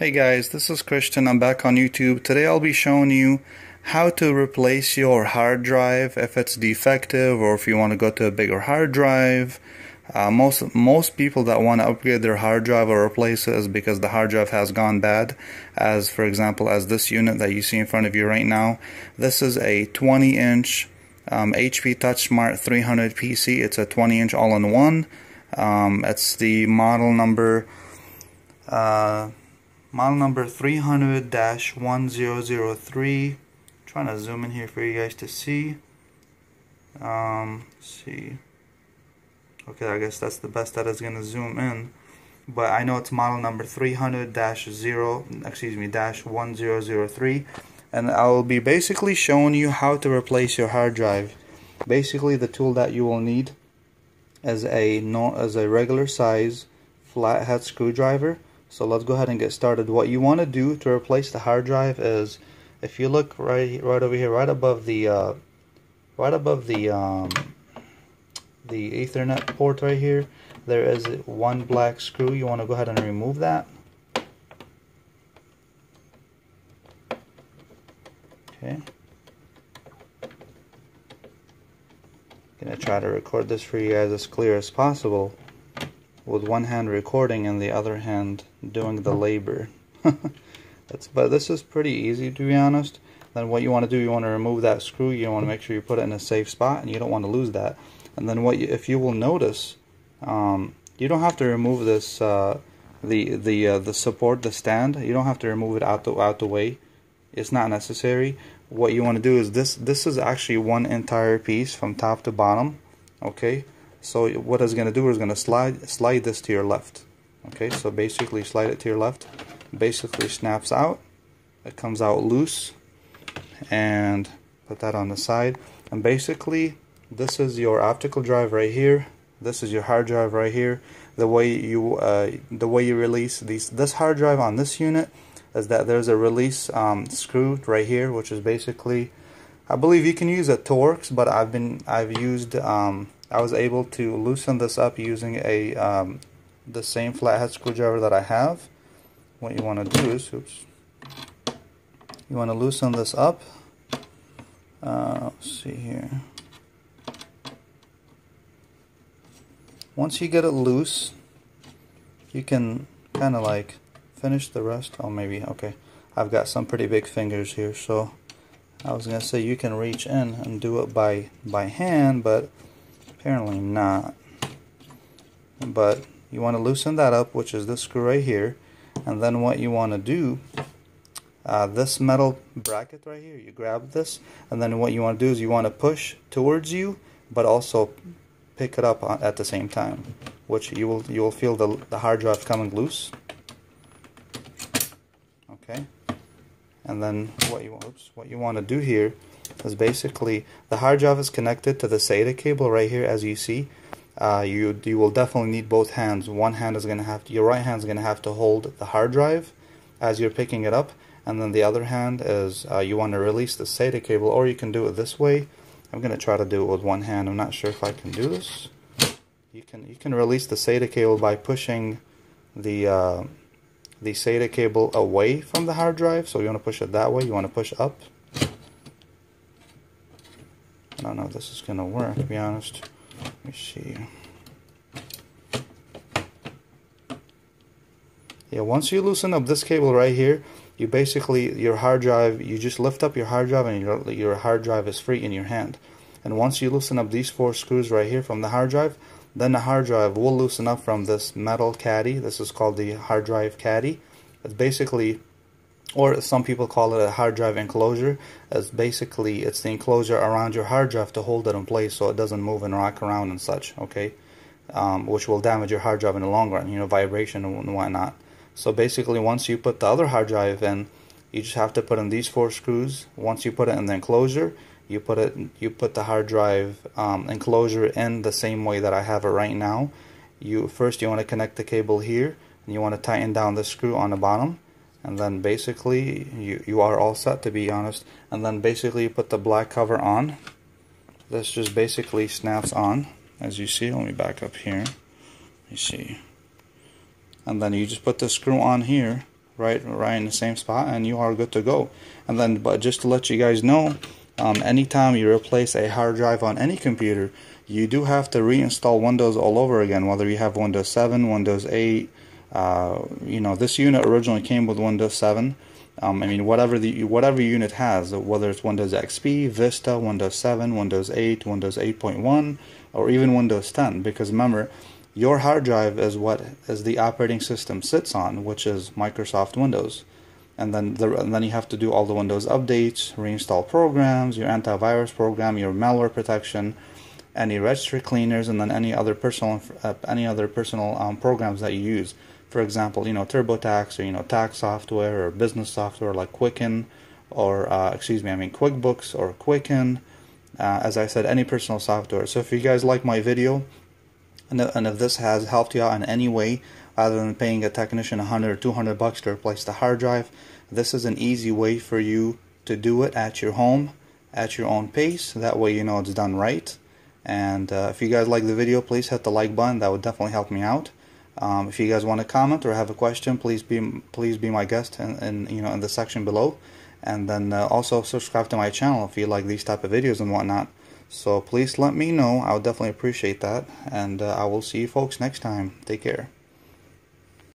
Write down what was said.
Hey guys, this is Christian. I'm back on YouTube. Today I'll be showing you how to replace your hard drive if it's defective or if you want to go to a bigger hard drive. Uh, most most people that want to upgrade their hard drive or replace it is because the hard drive has gone bad. As for example, as this unit that you see in front of you right now, this is a 20 inch um, HP TouchSmart 300 PC. It's a 20 inch all-in-one. Um, it's the model number. Uh, model number 300-1003 trying to zoom in here for you guys to see. Um, see. Okay I guess that's the best that is gonna zoom in. But I know it's model number 300-0 excuse me dash 1003 and I will be basically showing you how to replace your hard drive. Basically the tool that you will need is a no as a regular size flathead screwdriver so let's go ahead and get started. What you want to do to replace the hard drive is, if you look right right over here, right above the uh, right above the um, the Ethernet port right here, there is one black screw. You want to go ahead and remove that. Okay. Gonna try to record this for you guys as clear as possible with one hand recording and the other hand doing the labor. That's, but this is pretty easy to be honest. Then what you want to do, you want to remove that screw. You want to make sure you put it in a safe spot, and you don't want to lose that. And then what, you, if you will notice, um, you don't have to remove this, uh, the the uh, the support, the stand. You don't have to remove it out the out the way. It's not necessary. What you want to do is this. This is actually one entire piece from top to bottom. Okay. So what it's going to do is going to slide slide this to your left. Okay, so basically slide it to your left. Basically snaps out. It comes out loose. And put that on the side. And basically this is your optical drive right here. This is your hard drive right here. The way you uh, the way you release these this hard drive on this unit is that there's a release um, screw right here, which is basically I believe you can use a Torx, but I've been I've used um, I was able to loosen this up using a um, the same flathead screwdriver that I have. What you want to do is, oops, you want to loosen this up. Uh, let's see here. Once you get it loose, you can kind of like finish the rest. Oh, maybe, okay. I've got some pretty big fingers here, so I was going to say you can reach in and do it by, by hand, but Apparently not. But you want to loosen that up, which is this screw right here. And then what you want to do, uh, this metal bracket right here, you grab this. And then what you want to do is you want to push towards you, but also pick it up at the same time. Which you will you will feel the, the hard drive coming loose. Okay. And then what you oops, what you want to do here is basically the hard drive is connected to the SATA cable right here as you see. Uh, you you will definitely need both hands. One hand is gonna have to, your right hand is gonna have to hold the hard drive as you're picking it up, and then the other hand is uh, you want to release the SATA cable, or you can do it this way. I'm gonna try to do it with one hand. I'm not sure if I can do this. You can you can release the SATA cable by pushing the uh, the SATA cable away from the hard drive. So you want to push it that way. You want to push up. I don't know if this is going to work, to be honest. Let me see. Yeah, once you loosen up this cable right here, you basically, your hard drive, you just lift up your hard drive and your, your hard drive is free in your hand. And once you loosen up these four screws right here from the hard drive, then the hard drive will loosen up from this metal caddy. This is called the hard drive caddy. It's basically or some people call it a hard drive enclosure as basically it's the enclosure around your hard drive to hold it in place so it doesn't move and rock around and such okay? Um, which will damage your hard drive in the long run you know vibration and whatnot. So basically once you put the other hard drive in you just have to put in these four screws. Once you put it in the enclosure you put it you put the hard drive um, enclosure in the same way that I have it right now. You first you want to connect the cable here and you want to tighten down the screw on the bottom and then basically you, you are all set to be honest. And then basically you put the black cover on. This just basically snaps on as you see. Let me back up here. You see. And then you just put the screw on here right right in the same spot and you are good to go. And then but just to let you guys know um, anytime you replace a hard drive on any computer you do have to reinstall Windows all over again whether you have Windows 7 Windows 8 uh, you know this unit originally came with Windows 7 um, I mean whatever the whatever unit has whether it's Windows XP Vista Windows 7 Windows 8 Windows 8.1 or even Windows 10 because remember your hard drive is what is the operating system sits on, which is Microsoft Windows. And then, the, and then you have to do all the Windows updates, reinstall programs, your antivirus program, your malware protection, any registry cleaners, and then any other personal uh, any other personal um, programs that you use. For example, you know TurboTax or you know tax software or business software like Quicken, or uh, excuse me, I mean QuickBooks or Quicken. Uh, as I said, any personal software. So if you guys like my video, and, and if this has helped you out in any way, other than paying a technician 100 or 200 bucks to replace the hard drive, this is an easy way for you to do it at your home, at your own pace. That way you know it's done right. And uh, if you guys like the video, please hit the like button. That would definitely help me out. Um, if you guys want to comment or have a question, please be please be my guest in, in you know in the section below. And then uh, also subscribe to my channel if you like these type of videos and whatnot. So please let me know. I would definitely appreciate that. And uh, I will see you folks next time. Take care.